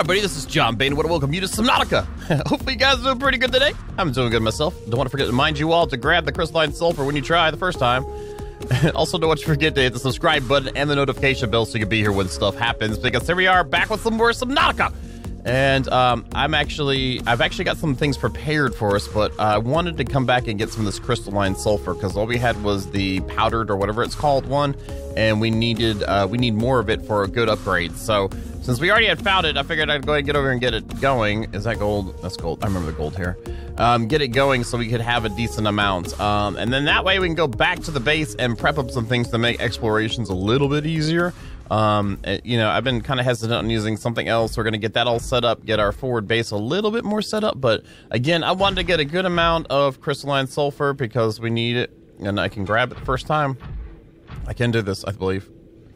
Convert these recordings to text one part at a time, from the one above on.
on, everybody? This is John Bain. Want to welcome you to Subnautica. Hopefully, you guys are doing pretty good today. I'm doing good myself. Don't want to forget to remind you all to grab the crystalline sulfur when you try the first time. also, don't want to forget to hit the subscribe button and the notification bell so you can be here when stuff happens. Because here we are back with some more Subnautica. And um, I'm actually, I've actually got some things prepared for us, but I wanted to come back and get some of this crystalline sulfur because all we had was the powdered or whatever it's called one, and we needed, uh, we need more of it for a good upgrade. So since we already had found it, I figured I'd go ahead and get over and get it going. Is that gold? That's gold. I remember the gold here. Um, get it going so we could have a decent amount. Um, and then that way we can go back to the base and prep up some things to make explorations a little bit easier. Um, eh, you know, I've been kind of hesitant on using something else. We're going to get that all set up, get our forward base a little bit more set up. But again, I wanted to get a good amount of crystalline sulfur because we need it, and I can grab it the first time. I can do this, I believe.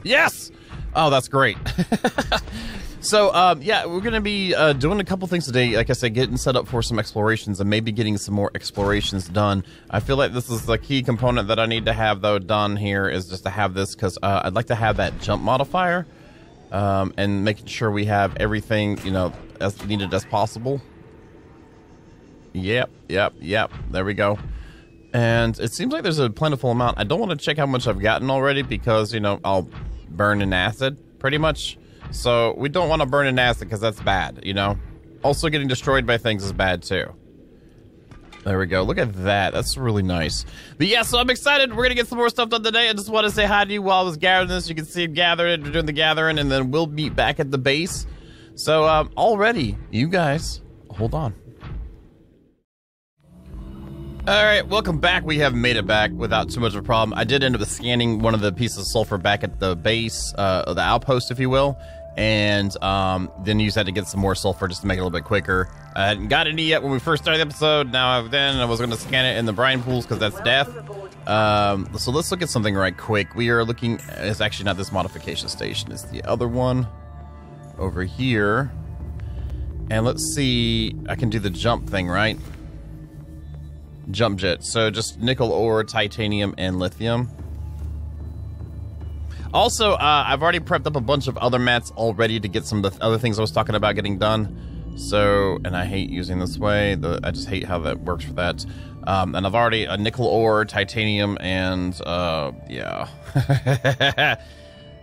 Yes! Oh, that's great. So, um, yeah, we're going to be uh, doing a couple things today. Like I said, getting set up for some explorations and maybe getting some more explorations done. I feel like this is the key component that I need to have, though, done here is just to have this because uh, I'd like to have that jump modifier um, and making sure we have everything, you know, as needed as possible. Yep, yep, yep. There we go. And it seems like there's a plentiful amount. I don't want to check how much I've gotten already because, you know, I'll burn in acid pretty much. So we don't want to burn an acid because that's bad, you know? Also getting destroyed by things is bad too. There we go. Look at that. That's really nice. But yeah, so I'm excited. We're going to get some more stuff done today. I just want to say hi to you while I was gathering this. You can see it gathering, doing the gathering, and then we'll meet back at the base. So um, already, you guys, hold on. All right, welcome back. We have made it back without too much of a problem. I did end up scanning one of the pieces of sulfur back at the base, uh, the outpost, if you will, and um, then use had to get some more sulfur just to make it a little bit quicker. I hadn't got any yet when we first started the episode. Now I've then I was going to scan it in the brine pools because that's death. Um, so let's look at something right quick. We are looking. It's actually not this modification station. It's the other one over here. And let's see. I can do the jump thing, right? Jump jet. So just nickel ore, titanium, and lithium. Also, uh, I've already prepped up a bunch of other mats already to get some of the other things I was talking about getting done. So, and I hate using this way. The, I just hate how that works for that. Um, and I've already a nickel ore, titanium, and uh, yeah.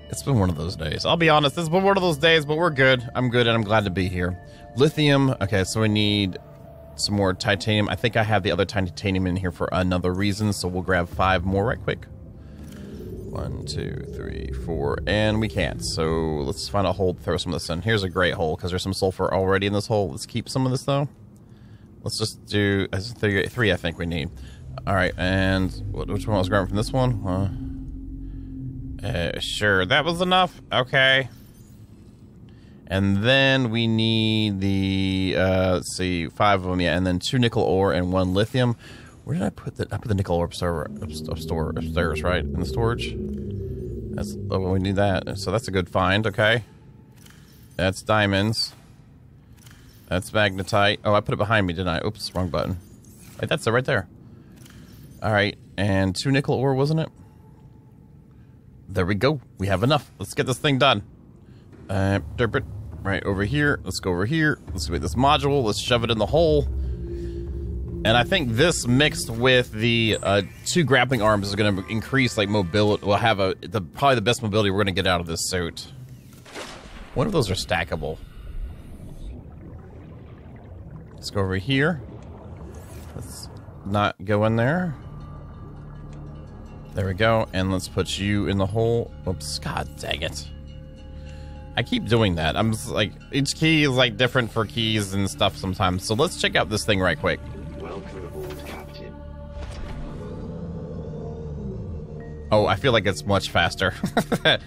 it's been one of those days. I'll be honest, it's been one of those days, but we're good. I'm good, and I'm glad to be here. Lithium. Okay, so we need some more titanium. I think I have the other titanium in here for another reason, so we'll grab five more right quick. One, two, three, four, and we can't. So let's find a hole throw some of this in. Here's a great hole because there's some sulfur already in this hole. Let's keep some of this though. Let's just do three, three I think we need. All right, and which one was grabbing from this one? Uh, uh, sure, that was enough. Okay. And then we need the, uh, let's see, five of them, yeah, and then two nickel ore and one lithium. Where did I put the? I put the nickel upstairs, upstairs, upstairs, right in the storage. That's oh, we need that. So that's a good find. Okay, that's diamonds. That's magnetite. Oh, I put it behind me, didn't I? Oops, wrong button. Wait, that's it right there. All right, and two nickel ore, wasn't it? There we go. We have enough. Let's get this thing done. Uh, right over here. Let's go over here. Let's get this module. Let's shove it in the hole. And I think this mixed with the uh, two grappling arms is going to increase like mobility. We'll have a the probably the best mobility we're going to get out of this suit. One of those are stackable. Let's go over here. Let's not go in there. There we go. And let's put you in the hole. Oops. God dang it. I keep doing that. I'm just like, each key is like different for keys and stuff sometimes. So let's check out this thing right quick. Welcome aboard, Captain. Oh, I feel like it's much faster.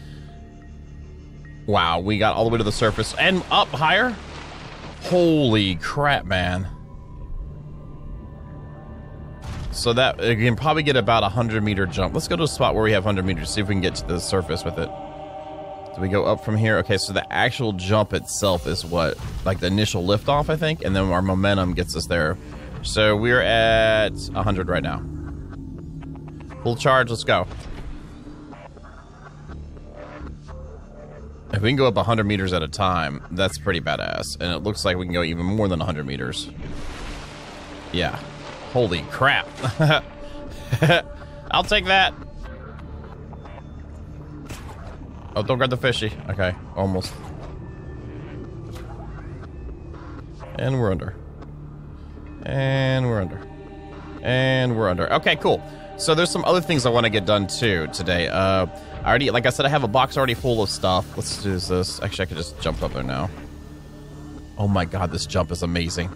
wow, we got all the way to the surface and up higher? Holy crap, man. So that, you can probably get about a 100 meter jump. Let's go to a spot where we have 100 meters, see if we can get to the surface with it. Do we go up from here? Okay, so the actual jump itself is what? Like the initial liftoff, I think, and then our momentum gets us there. So we're at 100 right now. Full charge, let's go. If we can go up 100 meters at a time, that's pretty badass. And it looks like we can go even more than 100 meters. Yeah. Holy crap. I'll take that. Oh, don't grab the fishy. Okay, almost. And we're under. And we're under. And we're under. Okay, cool. So there's some other things I want to get done too today. Uh, I already, like I said, I have a box already full of stuff. Let's do this. Actually, I could just jump up there now. Oh my god, this jump is amazing.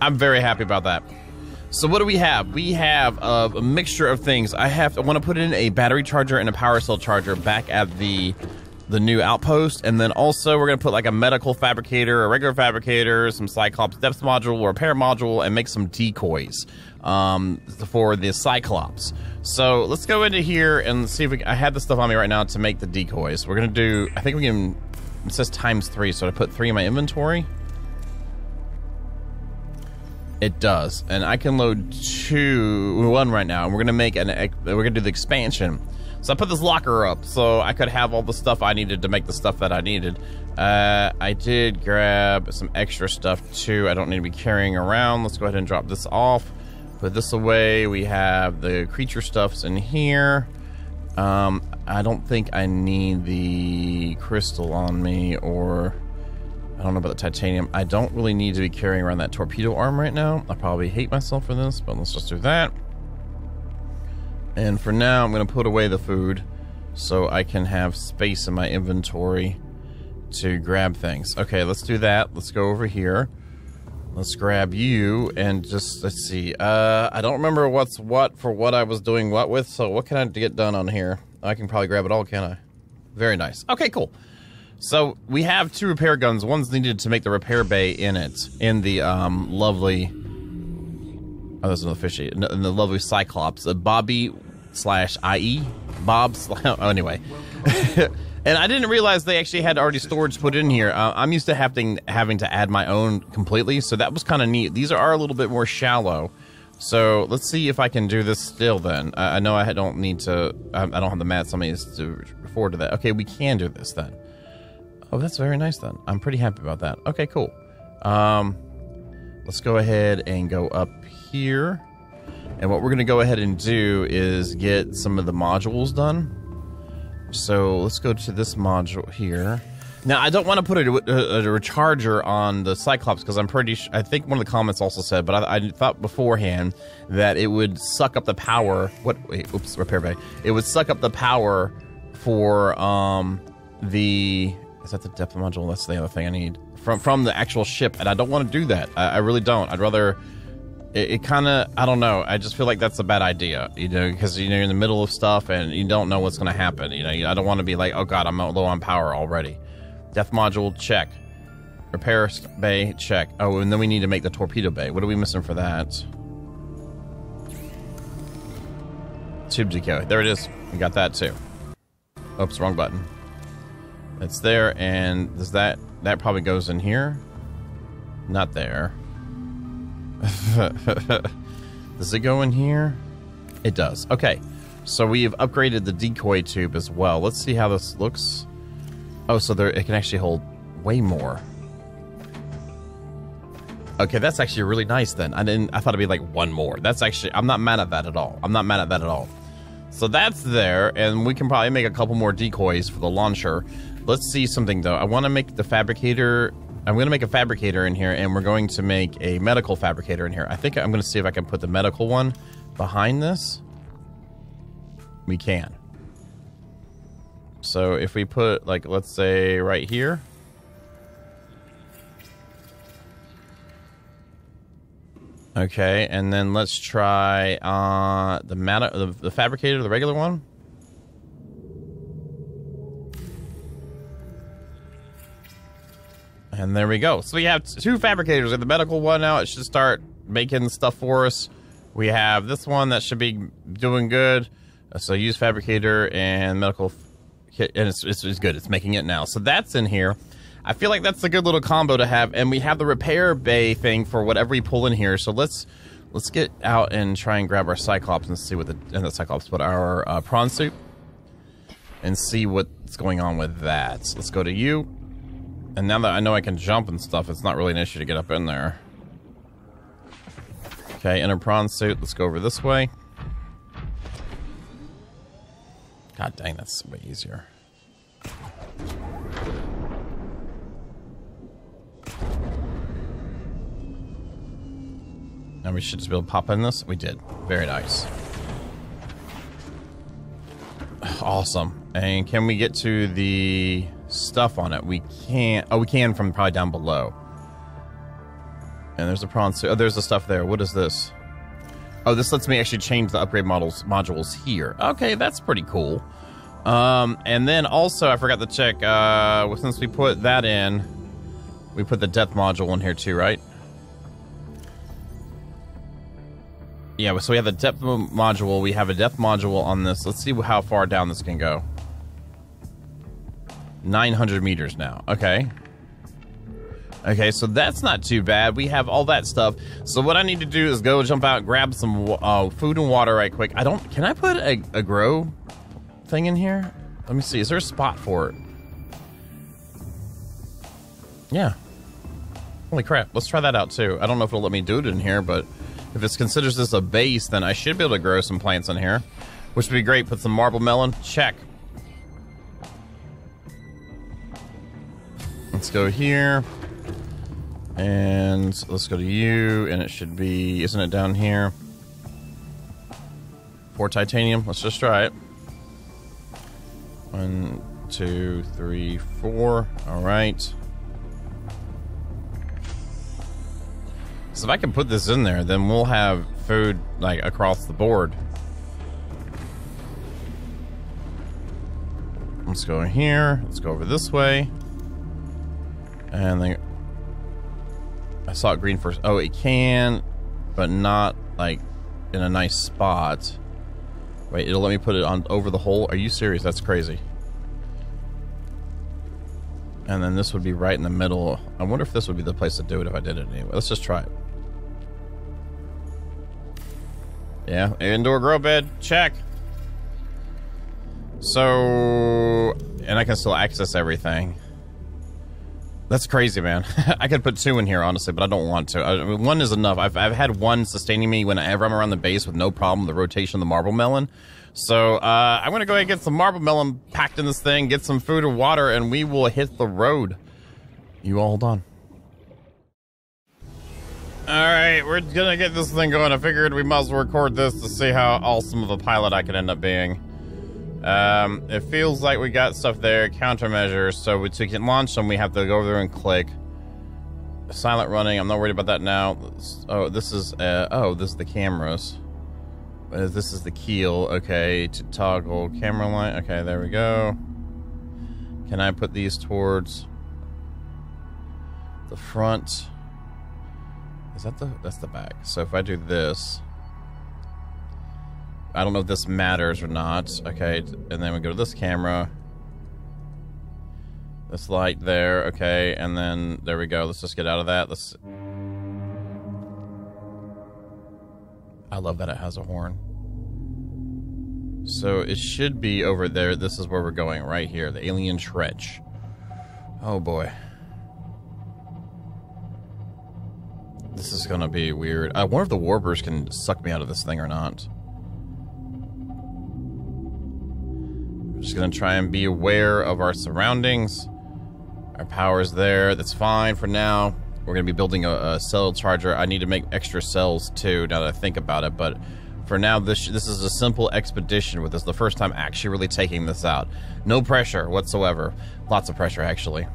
I'm very happy about that. So what do we have? We have a, mixture of things. I have I want to put in a battery charger and a power cell charger back at the the new outpost, and then also we're gonna put like a medical fabricator, a regular fabricator, some Cyclops depth module or repair module, and make some decoys um, for the Cyclops. So let's go into here and see if we. I have the stuff on me right now to make the decoys. We're gonna do. I think we can. It says times three, so I put three in my inventory. It does, and I can load two, one right now. And we're gonna make an. We're gonna do the expansion. So I put this locker up so I could have all the stuff I needed to make the stuff that I needed. Uh, I did grab some extra stuff too. I don't need to be carrying around. Let's go ahead and drop this off. Put this away. We have the creature stuffs in here. Um, I don't think I need the crystal on me or I don't know about the titanium. I don't really need to be carrying around that torpedo arm right now. I probably hate myself for this, but let's just do that. And for now, I'm going to put away the food so I can have space in my inventory to grab things. Okay, let's do that. Let's go over here. Let's grab you and just, let's see. Uh, I don't remember what's what for what I was doing what with, so what can I get done on here? I can probably grab it all, can I? Very nice. Okay, cool. So we have two repair guns. One's needed to make the repair bay in it, in the um, lovely. Oh, that's another fishy. In the lovely Cyclops, uh, Bobby slash IE, Bob. Oh, anyway, and I didn't realize they actually had already storage put in here. Uh, I'm used to having having to add my own completely, so that was kind of neat. These are a little bit more shallow. So let's see if I can do this still. Then I, I know I don't need to. I, I don't have the mats on me to afford to that. Okay, we can do this then. Oh, that's very nice then. I'm pretty happy about that. Okay, cool. Um, let's go ahead and go up here. And what we're going to go ahead and do is get some of the modules done. So let's go to this module here. Now, I don't want to put a, a, a recharger on the Cyclops because I'm pretty sure, I think one of the comments also said, but I, I, thought beforehand that it would suck up the power. What? Wait, oops, repair bay. It would suck up the power for um, the is that the depth module? That's the other thing I need from from the actual ship, and I don't want to do that. I, I really don't. I'd rather. It, it kind of. I don't know. I just feel like that's a bad idea. You know, because you know you're in the middle of stuff and you don't know what's going to happen. You know, I don't want to be like, oh god, I'm low on power already. Depth module check. Repair bay check. Oh, and then we need to make the torpedo bay. What are we missing for that? Tube decoy. There it is. We got that too. Oops, wrong button. It's there, and does that that probably goes in here? Not there. does it go in here? It does. Okay, so we've upgraded the decoy tube as well. Let's see how this looks. Oh, so there it can actually hold way more. Okay, that's actually really nice then. I didn't I thought it'd be like one more. That's actually I'm not mad at that at all. I'm not mad at that at all. So that's there, and we can probably make a couple more decoys for the launcher. Let's see something though. I want to make the fabricator. I'm going to make a fabricator in here, and we're going to make a medical fabricator in here. I think I'm going to see if I can put the medical one behind this. We can. So if we put, like, let's say right here. Okay, and then let's try uh, the, the, the fabricator, the regular one. And there we go. So we have two fabricators. In the medical one now, it should start making stuff for us. We have this one that should be doing good. Uh, so use fabricator and medical kit, and it's, it's, it's good. It's making it now. So that's in here. I feel like that's a good little combo to have. And we have the repair bay thing for whatever we pull in here. So let's let's get out and try and grab our Cyclops and see what the and the Cyclops, but our uh, prawn suit. and see what's going on with that. So let's go to you. And now that I know I can jump and stuff, it's not really an issue to get up in there. Okay, inner prawn suit. Let's go over this way. God dang, that's way easier. Now we should just be able to pop in this. We did. Very nice. Awesome. And can we get to the stuff on it? We can't. Oh, we can from probably down below. And there's a prawn suit. Oh, there's the stuff there. What is this? Oh, this lets me actually change the upgrade models modules here. Okay, that's pretty cool. Um, and then also, I forgot to check, uh, since we put that in, we put the depth module in here too, right? Yeah, so we have the depth module. We have a depth module on this. Let's see how far down this can go. 900 meters now. Okay. Okay, so that's not too bad. We have all that stuff. So what I need to do is go jump out, grab some uh, food and water right quick. I don't... Can I put a, a grow thing in here? Let me see. Is there a spot for it? Yeah. Holy crap. Let's try that out too. I don't know if it'll let me do it in here, but if it considers this a base, then I should be able to grow some plants in here. Which would be great. Put some marble melon. Check. Let's go here. And let's go to you, and it should be, isn't it down here? For titanium, let's just try it. One, two, three, four. All right. So if I can put this in there, then we'll have food like across the board. Let's go in here. Let's go over this way. And then I saw it green first. Oh, it can, but not like in a nice spot. Wait, it'll let me put it on over the hole. Are you serious? That's crazy. And then this would be right in the middle. I wonder if this would be the place to do it if I did it anyway. Let's just try it. Yeah, indoor grow bed, check. So, and I can still access everything. That's crazy, man. I could put two in here, honestly, but I don't want to. I mean, one is enough. I've, I've had one sustaining me whenever I'm around the base with no problem, the rotation of the marble melon. So uh, I'm going to go ahead and get some marble melon packed in this thing, get some food and water, and we will hit the road. You all hold on. Alright, we're going to get this thing going. I figured we might as well record this to see how awesome of a pilot I could end up being. Um, it feels like we got stuff there, countermeasures, so we, to can launch them, we have to go over there and click. Silent running, I'm not worried about that now. Oh, this is, uh, oh, this is the cameras. Uh, this is the keel, okay, to toggle camera line. Okay, there we go. Can I put these towards the front? Is that the, that's the back. So if I do this, I don't know if this matters or not. Okay, and then we go to this camera. This light there, okay, and then there we go. Let's just get out of that. Let's. I love that it has a horn. So it should be over there. This is where we're going, right here. The alien trench. Oh boy. This is gonna be weird. I wonder if the warpers can suck me out of this thing or not. Just gonna try and be aware of our surroundings. Our power's there. That's fine for now. We're gonna be building a, a, cell charger. I need to make extra cells too. Now that I think about it, but for now, this this is a simple expedition. With this, the first time actually really taking this out. No pressure whatsoever. Lots of pressure actually. It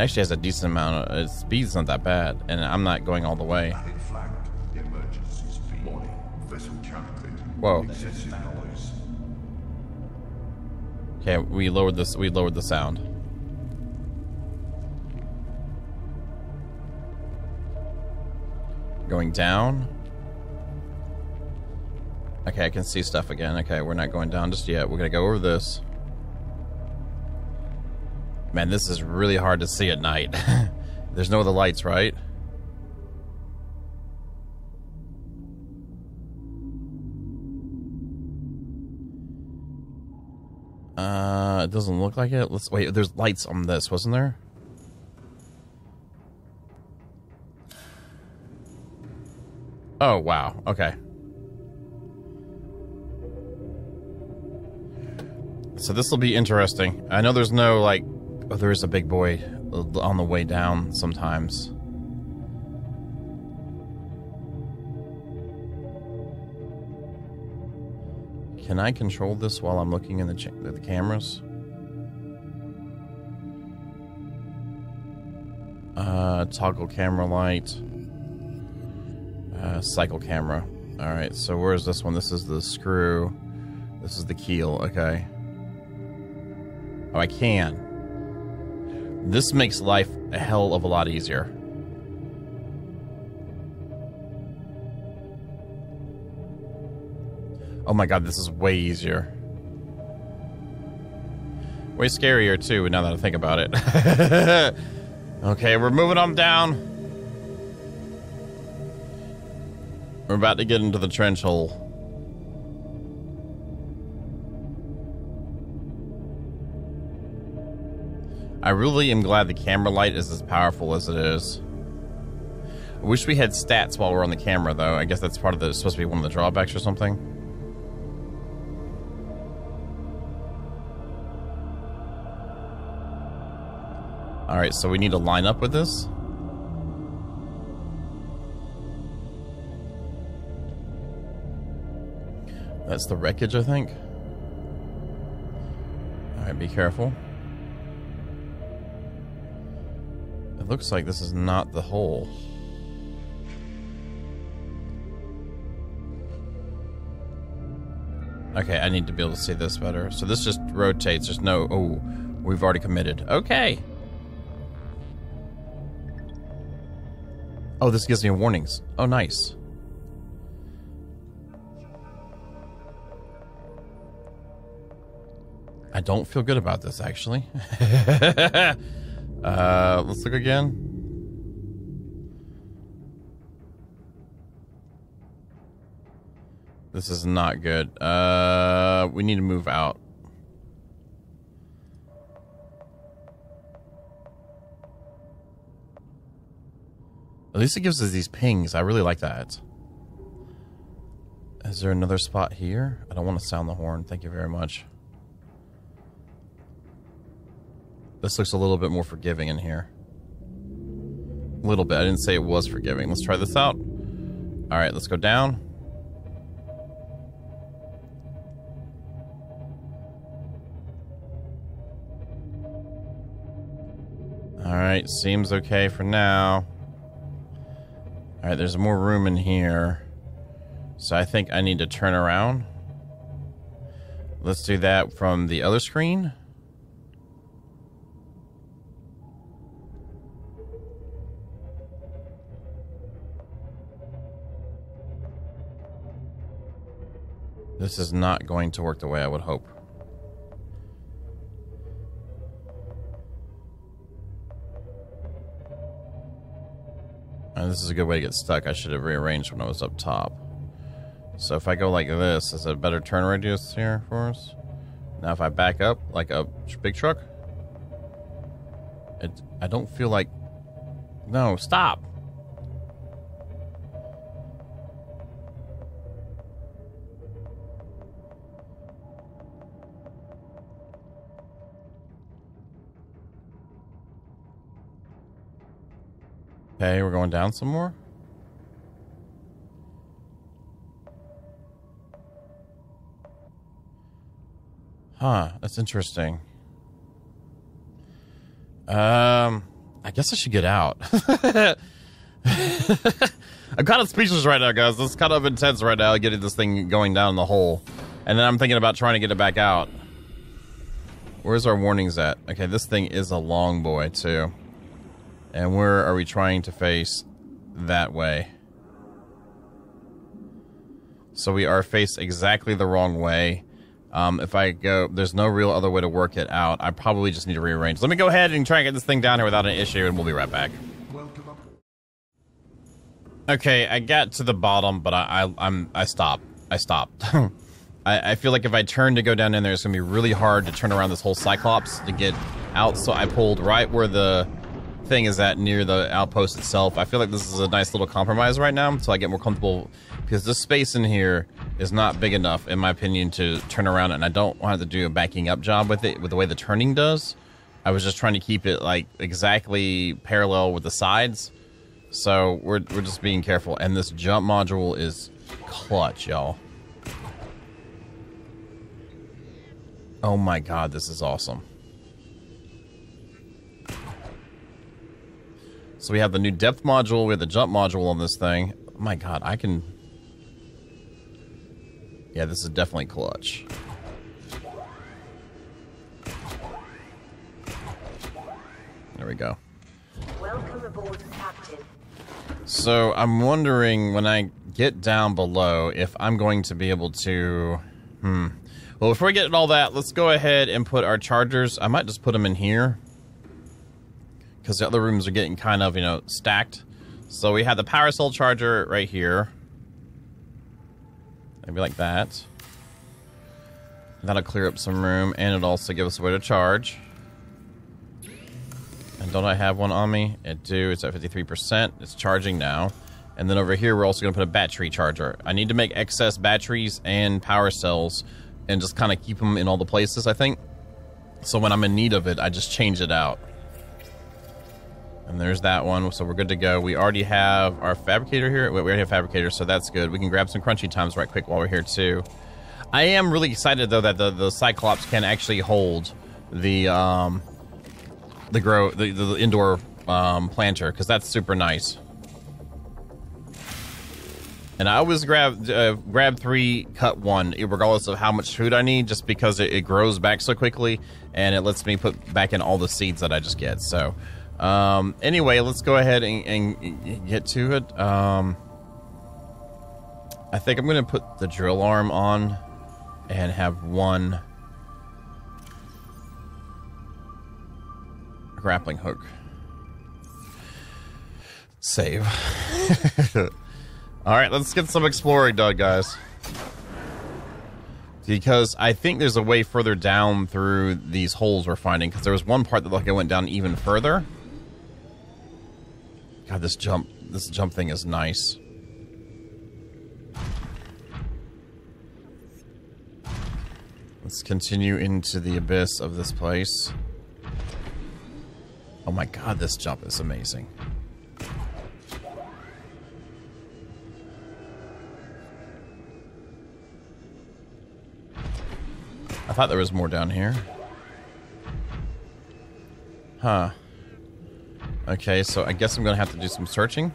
actually has a decent amount of uh, speed's not that bad, and I'm not going all the way. Whoa. Okay, we lowered this. We lowered the sound. Going down. Okay, I can see stuff again. Okay, we're not going down just yet. We're gonna go over this. Man, this is really hard to see at night. There's no other lights, right? Uh, it doesn't look like it. Let's wait. There's lights on this, wasn't there? Oh, wow. Okay. So this will be interesting. I know there's no, like... Oh, there is a big boy on the way down sometimes. Can I control this while I'm looking in the, the cameras? Uh, toggle camera light. Uh, cycle camera. Alright, so where's this one? This is the screw. This is the keel. Okay. Oh, I can. This makes life a hell of a lot easier. Oh my god, this is way easier. Way scarier, too, now that I think about it. okay, we're moving on down. We're about to get into the trench hole. I really am glad the camera light is as powerful as it is. I wish we had stats while we're on the camera, though. I guess that's part of the supposed to be one of the drawbacks or something. Alright, so we need to line up with this. That's the wreckage, I think. Alright, be careful. It looks like this is not the hole. Okay, I need to be able to see this better. So this just rotates. There's no... Oh, we've already committed. Okay. Oh, this gives me warnings. Oh, nice. I don't feel good about this, actually. uh, let's look again. This is not good. Uh, we need to move out. At least it gives us these pings. I really like that. Is there another spot here? I don't want to sound the horn. Thank you very much. This looks a little bit more forgiving in here. A little bit. I didn't say it was forgiving. Let's try this out. All right, let's go down. All right, seems okay for now. All right, there's more room in here. So I think I need to turn around. Let's do that from the other screen. This is not going to work the way I would hope. And this is a good way to get stuck. I should have rearranged when I was up top. So if I go like this, is a better turn radius here for us? Now if I back up like a big truck, it, I don't feel like... No, stop! Okay, we're going down some more. Huh, that's interesting. Um, I guess I should get out. I'm kind of speechless right now, guys. Is kind of intense right now, getting this thing going down the hole. And then I'm thinking about trying to get it back out. Where's our warnings at? Okay, this thing is a long boy, too. And where are we trying to face? That way. So we are faced exactly the wrong way. Um, if I go, there's no real other way to work it out. I probably just need to rearrange. Let me go ahead and try and get this thing down here without an issue, and we'll be right back. Okay, I got to the bottom, but I, I I'm I stopped. I stopped. I, I feel like if I turn to go down in there, it's going to be really hard to turn around this whole Cyclops to get out. So I pulled right where the thing is that near the outpost itself. I feel like this is a nice little compromise right now, so I get more comfortable because this space in here is not big enough, in my opinion, to turn around, and I don't want to do a backing up job with it with the way the turning does. I was just trying to keep it like exactly parallel with the sides. So we're, we're just being careful. And this jump module is clutch, y'all. Oh my god, this is awesome. So we have the new depth module, we have the jump module on this thing. Oh my god, I can... Yeah, this is definitely clutch. There we go. Welcome aboard, Captain. So I'm wondering when I get down below if I'm going to be able to... Hmm. Well, before we get all that, let's go ahead and put our chargers. I might just put them in here. Because the other rooms are getting kind of, you know, stacked. So we have the power cell charger right here. Maybe like that. That'll clear up some room, and it'll also give us a way to charge. And don't I have one on me? It do. It's at 53%. It's charging now. And then over here, we're also going to put a battery charger. I need to make excess batteries and power cells and just kind of keep them in all the places, I think. So when I'm in need of it, I just change it out. And there's that one, so we're good to go. We already have our fabricator here. We already have fabricator, so that's good. We can grab some crunchy times right quick while we're here too. I am really excited though that the, the Cyclops can actually hold the um, the grow the, the indoor um, planter because that's super nice. And I always grab uh, grab three, cut one, regardless of how much food I need, just because it, it, grows back so quickly, and it lets me put back in all the seeds that I just get. So, um, anyway, let's go ahead and, and get to it. Um, I think I'm going to put the drill arm on and have one grappling hook. Save. All right, let's get some exploring done, guys. Because I think there's a way further down through these holes we're finding. Because there was one part that like I went down even further. God, this jump, this jump thing is nice. Let's continue into the abyss of this place. Oh my god, this jump is amazing. I thought there was more down here. Huh. Okay, so I guess I'm gonna have to do some searching.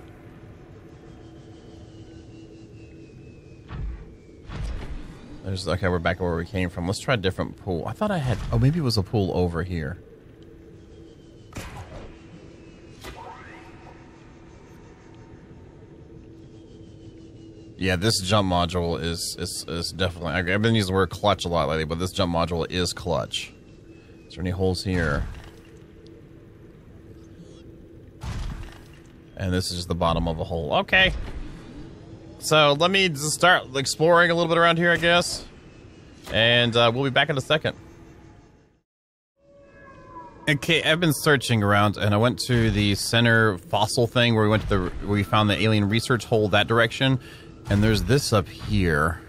There's okay, we're back where we came from. Let's try a different pool. I thought I had oh maybe it was a pool over here. Yeah, this jump module is is, is definitely. I've been using the word clutch a lot lately, but this jump module is clutch. Is there any holes here? And this is the bottom of a hole. Okay. So let me just start exploring a little bit around here, I guess. And uh, we'll be back in a second. Okay, I've been searching around, and I went to the center fossil thing where we went to the where we found the alien research hole that direction, and there's this up here.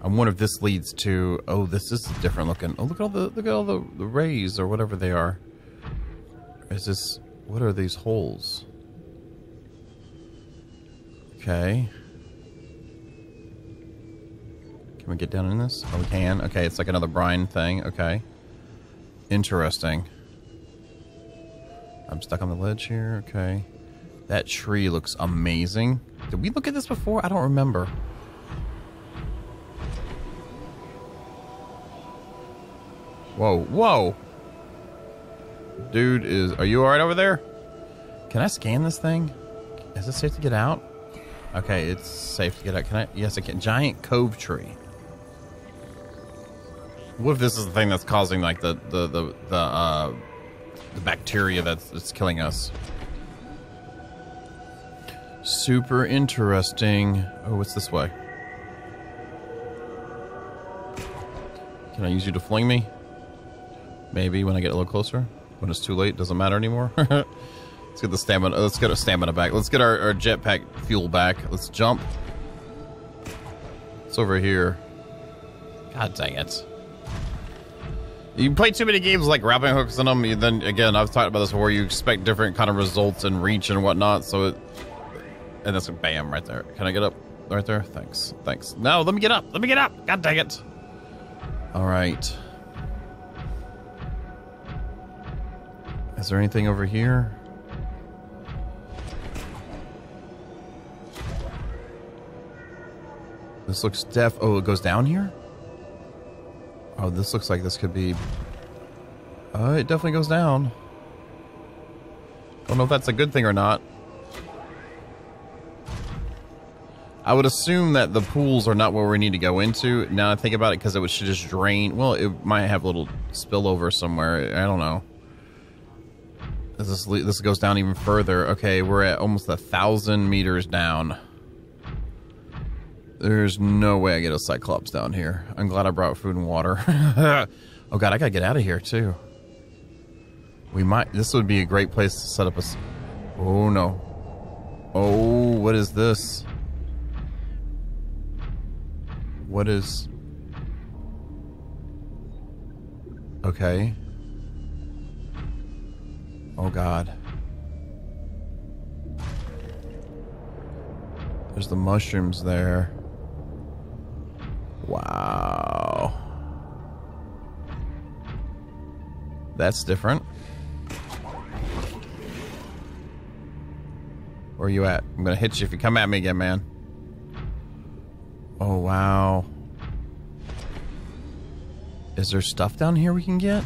I wonder if this leads to. Oh, this is different looking. Oh, look at all the look at all the, the rays or whatever they are. Is this? What are these holes? Okay. Can we get down in this? Oh, we can. Okay, it's like another brine thing. Okay. Interesting. I'm stuck on the ledge here. Okay. That tree looks amazing. Did we look at this before? I don't remember. Whoa, whoa. Dude is... Are you alright over there? Can I scan this thing? Is it safe to get out? Okay, it's safe to get out. Can I... Yes, I can. Giant cove tree. What if this is the thing that's causing, like, the... The, the, the, uh... The bacteria that's, that's killing us? Super interesting. Oh, what's this way? Can I use you to fling me? Maybe when I get a little closer. When it's too late, doesn't matter anymore. let's get the stamina. Uh, let's get our stamina back. Let's get our, our jetpack fuel back. Let's jump. It's over here. God dang it. You play too many games like grappling hooks in them, then again, I've talked about this before, you expect different kind of results and reach and whatnot, so it... And that's a bam right there. Can I get up right there? Thanks. Thanks. No, let me get up. Let me get up. God dang it. All right. Is there anything over here? This looks def. Oh, it goes down here? Oh, this looks like this could be... Uh, it definitely goes down. Don't know if that's a good thing or not. I would assume that the pools are not where we need to go into. Now I think about it because it should just drain. Well, it might have a little spillover somewhere. I don't know. This, this goes down even further. Okay, we're at almost a thousand meters down. There's no way I get a Cyclops down here. I'm glad I brought food and water. oh god, I gotta get out of here too. We might. This would be a great place to set up a. Oh no. Oh, what is this? What is. Okay. Oh god. There's the mushrooms there. Wow. That's different. Where are you at? I'm gonna hit you if you come at me again, man. Oh, wow. Is there stuff down here we can get?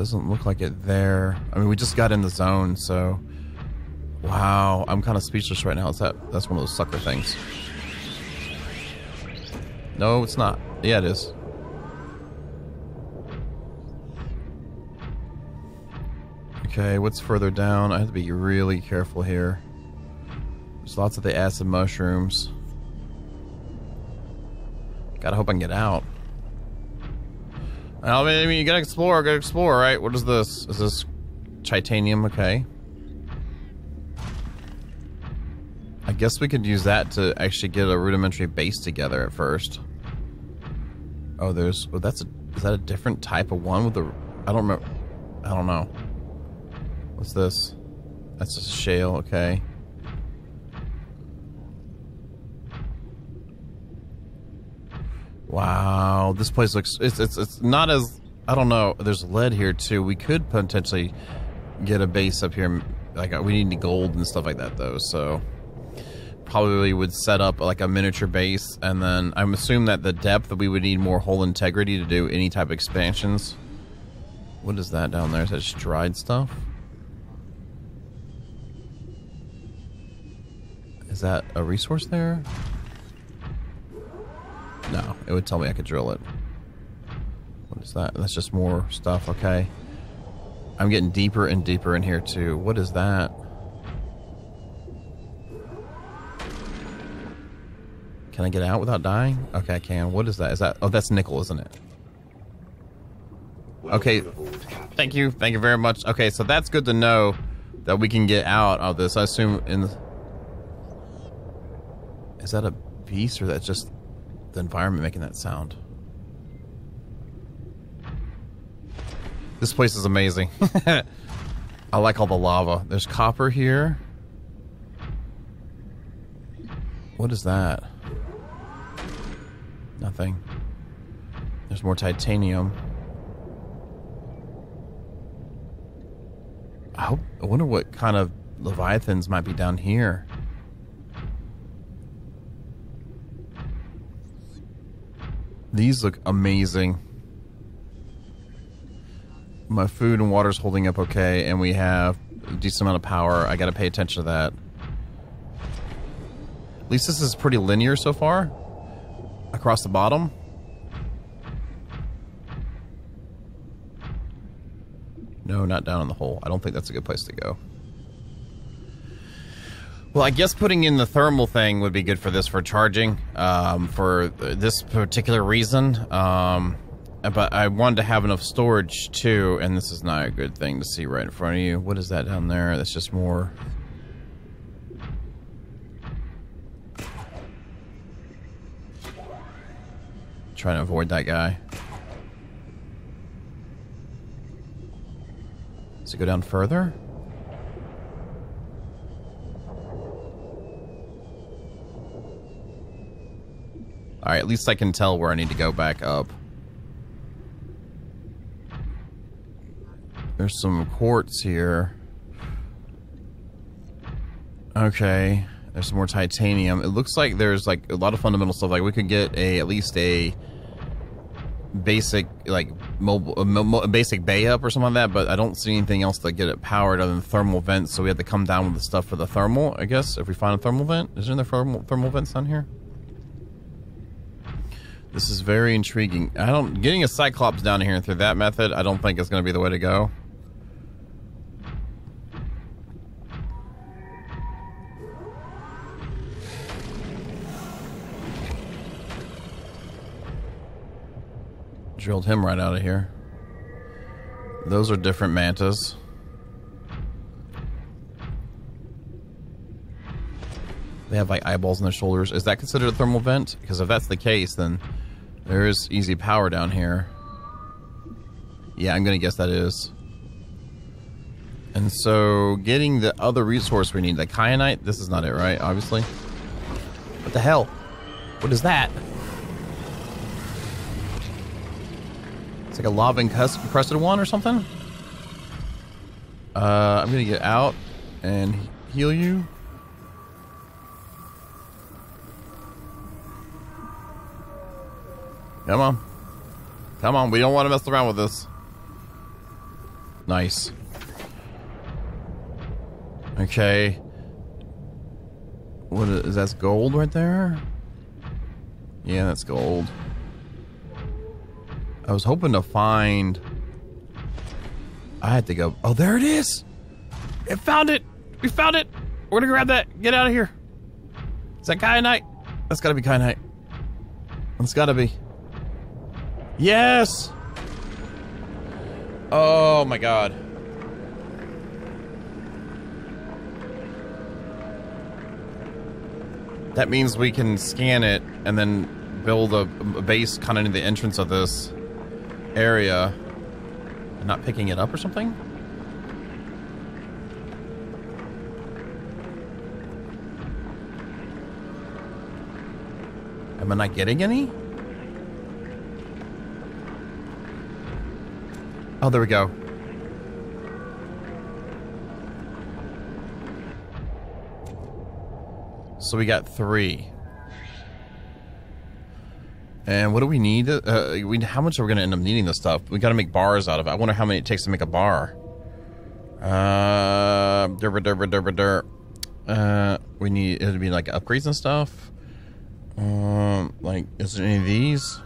Doesn't look like it there. I mean, we just got in the zone, so... Wow, I'm kind of speechless right now. That that's one of those sucker things? No, it's not. Yeah, it is. Okay, what's further down? I have to be really careful here. There's lots of the acid mushrooms. Gotta hope I can get out. I mean, you gotta explore, gotta explore, right? What is this? Is this titanium? Okay. I guess we could use that to actually get a rudimentary base together at first. Oh, there's... Oh, that's a... Is that a different type of one with the... I don't remember... I don't know. What's this? That's a shale, okay. Wow, this place looks it's it's it's not as I don't know. There's lead here too. We could potentially get a base up here. Like uh, we need gold and stuff like that though. So probably would set up like a miniature base, and then I'm assuming that the depth that we would need more hull integrity to do any type of expansions. What is that down there? Is that dried stuff? Is that a resource there? No, it would tell me I could drill it. What is that? That's just more stuff, okay. I'm getting deeper and deeper in here too. What is that? Can I get out without dying? Okay, I can. What is that? Is that... Oh, that's nickel, isn't it? Okay. Thank you. Thank you very much. Okay, so that's good to know that we can get out of this. I assume in... The... Is that a beast or that's just the environment making that sound. This place is amazing. I like all the lava. There's copper here. What is that? Nothing. There's more titanium. I hope I wonder what kind of leviathans might be down here. These look amazing. My food and water's holding up okay, and we have a decent amount of power. I gotta pay attention to that. At least this is pretty linear so far. Across the bottom. No, not down in the hole. I don't think that's a good place to go. Well, I guess putting in the thermal thing would be good for this for charging, um, for this particular reason. Um, but I wanted to have enough storage too, and this is not a good thing to see right in front of you. What is that down there? That's just more... Trying to avoid that guy. Does it go down further? Alright, at least I can tell where I need to go back up. There's some quartz here. Okay. There's some more titanium. It looks like there's like a lot of fundamental stuff. Like we could get a at least a basic like mobile a basic bay up or something like that. But I don't see anything else to get it powered other than thermal vents. So we have to come down with the stuff for the thermal. I guess if we find a thermal vent, is there any thermal thermal vents down here? This is very intriguing. I don't getting a cyclops down here through that method. I don't think is going to be the way to go. Drilled him right out of here. Those are different mantas. They have like eyeballs on their shoulders. Is that considered a thermal vent? Because if that's the case, then there is easy power down here. Yeah, I'm gonna guess that is. And so, getting the other resource we need, the kyanite, this is not it, right? Obviously. What the hell? What is that? It's like a lava encrusted one or something. Uh, I'm gonna get out and heal you. Come on. Come on, we don't want to mess around with this. Nice. Okay. What is, is that gold right there? Yeah, that's gold. I was hoping to find... I had to go... Oh, there it is! It found it! We found it! We're gonna grab that. Get out of here. Is that kyanite? That's gotta be kyanite. That's gotta be. Yes! Oh my god. That means we can scan it and then build a, a base kind of in the entrance of this area and not picking it up or something? Am I not getting any? Oh, there we go. So we got three. And what do we need? Uh, we, how much are we going to end up needing this stuff? We got to make bars out of it. I wonder how many it takes to make a bar. Uh, derba, derba, derba, der. Uh, we need it to be like upgrades and stuff. Um, like, is there any of these?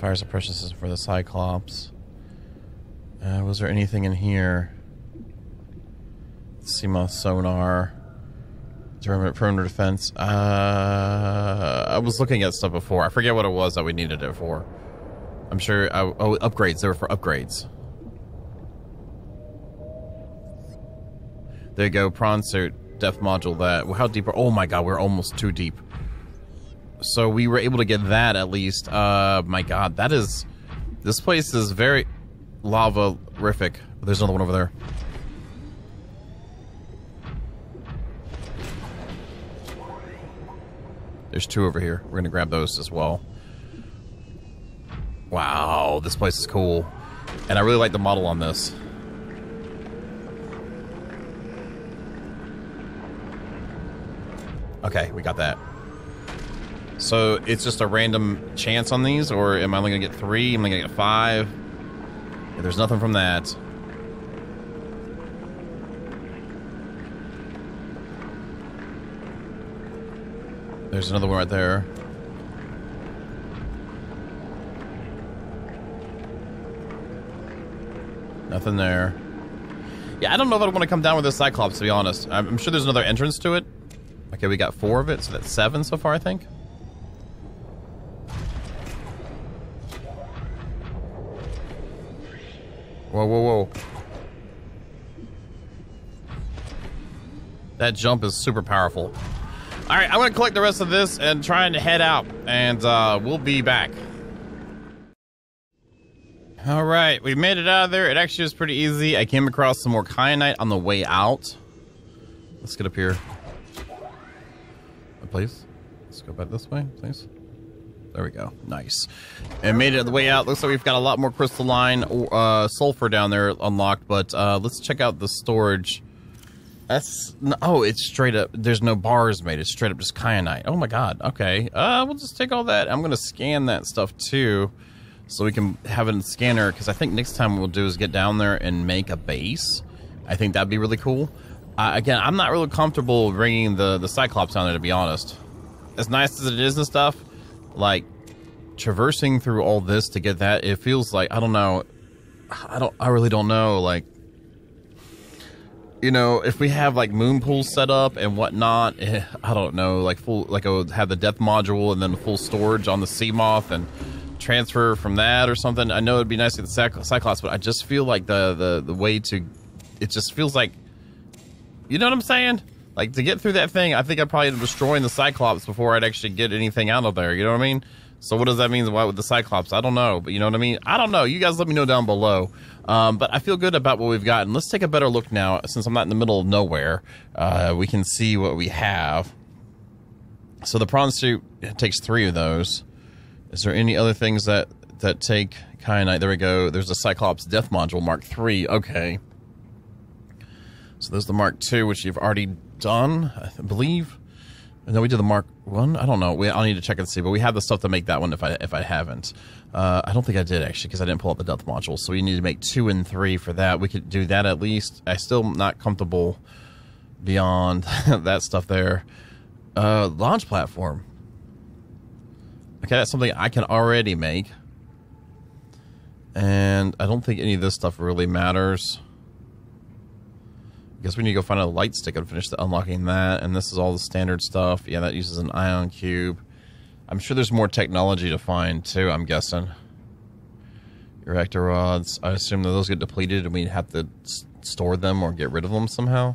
The precious is for the Cyclops. Uh, was there anything in here? Seamoth sonar. Perimeter defense. Uh, I was looking at stuff before. I forget what it was that we needed it for. I'm sure. I, oh, upgrades. They were for upgrades. There you go. Prawn suit. Depth module. That. How deep are? Oh my god, we're almost too deep. So we were able to get that at least. Uh, my god, that is. This place is very lava-rific. There's another one over there. There's two over here. We're gonna grab those as well. Wow, this place is cool. And I really like the model on this. Okay, we got that. So it's just a random chance on these, or am I only going to get three? Am I going to get five? Yeah, there's nothing from that. There's another one right there. Nothing there. Yeah, I don't know if I want to come down with a Cyclops, to be honest. I'm sure there's another entrance to it. Okay, we got four of it, so that's seven so far, I think. Whoa, whoa, whoa. That jump is super powerful. All right, I'm going to collect the rest of this and try and head out, and uh, we'll be back. All right, we made it out of there. It actually was pretty easy. I came across some more kyanite on the way out. Let's get up here. Please. Let's go back this way, please. There we go. Nice. And made it the way out. Looks like we've got a lot more crystalline uh, sulfur down there unlocked, but uh, let's check out the storage. That's oh, it's straight up. There's no bars made. It's straight up just kyanite. Oh my god. Okay. Uh, we'll just take all that. I'm gonna scan that stuff too, so we can have it in scanner. Because I think next time what we'll do is get down there and make a base. I think that'd be really cool. Uh, again, I'm not really comfortable bringing the the Cyclops down there to be honest. As nice as it is and stuff, like traversing through all this to get that, it feels like I don't know. I don't. I really don't know. Like you know, if we have like moon pools set up and whatnot, eh, I don't know, like full, like I would have the depth module and then full storage on the Seamoth and transfer from that or something. I know it'd be nice to get the Cyclops, but I just feel like the the the way to, it just feels like, you know what I'm saying? Like to get through that thing, I think I'd probably end up destroying the Cyclops before I'd actually get anything out of there. You know what I mean? So what does that mean? Why with the Cyclops? I don't know, but you know what I mean. I don't know. You guys let me know down below. Um, but I feel good about what we've gotten. Let's take a better look now, since I'm not in the middle of nowhere. Uh, we can see what we have. So the prawn suit takes three of those. Is there any other things that that take kyanite? There we go. There's a Cyclops Depth Module Mark Three. Okay. So there's the Mark Two, which you've already done, I believe. And then we did the Mark One. I. Don't know. We, I'll need to check and see. But we have the stuff to make that one if I if I haven't. Uh, I don't think I did actually because I didn't pull up the depth module. So we need to make two and three for that. We could do that at least. I still not comfortable beyond that stuff there. Uh, launch platform. Okay, that's something I can already make. And I don't think any of this stuff really matters. I guess we need to go find a light stick and finish the unlocking that. And this is all the standard stuff. Yeah, that uses an ion cube. I'm sure there's more technology to find too, I'm guessing. Reactor rods. I assume that those get depleted and we have to store them or get rid of them somehow.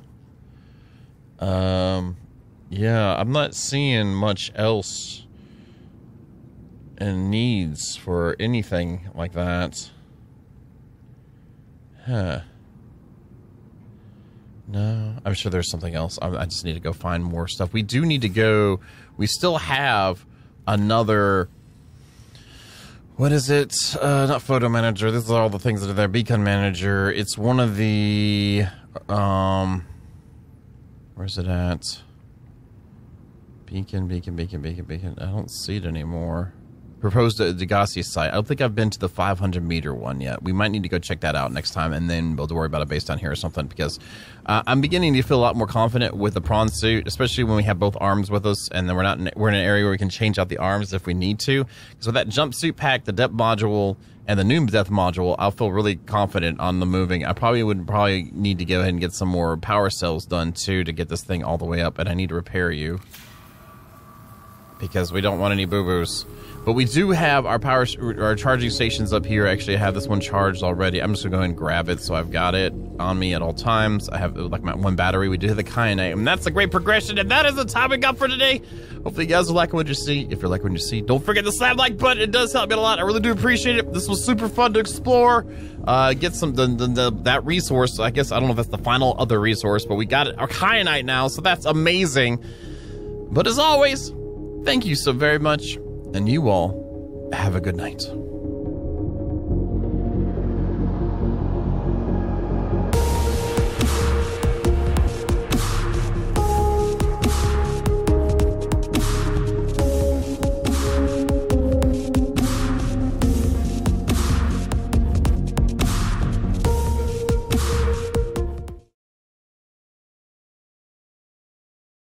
Um, yeah, I'm not seeing much else and needs for anything like that. Huh. No, I'm sure there's something else. I, I just need to go find more stuff. We do need to go. We still have another what is it? Uh, not photo manager. This is all the things that are there. Beacon manager. It's one of the um. Where's it at? Beacon, beacon, beacon, beacon, beacon. I don't see it anymore proposed at Degasi site. I don't think I've been to the 500 meter one yet. We might need to go check that out next time, and then we'll worry about a base down here or something. Because uh, I'm beginning to feel a lot more confident with the prawn suit, especially when we have both arms with us, and then we're not in, we're in an area where we can change out the arms if we need to. So with that jumpsuit pack, the depth module, and the new depth module, I'll feel really confident on the moving. I probably would probably need to go ahead and get some more power cells done too to get this thing all the way up, and I need to repair you because we don't want any boo boos. But we do have our power, our charging stations up here. Actually, I have this one charged already. I'm just gonna go and grab it, so I've got it on me at all times. I have like my one battery. We do have the kyanite, and that's a great progression. And that is the time we got for today. Hopefully, you guys are liking what you see. If you're liking what you see, don't forget to slap like button. It does help me a lot. I really do appreciate it. This was super fun to explore. Uh, get some the, the, the, that resource. I guess I don't know if that's the final other resource, but we got it, our kyanite now, so that's amazing. But as always, thank you so very much and you all have a good night.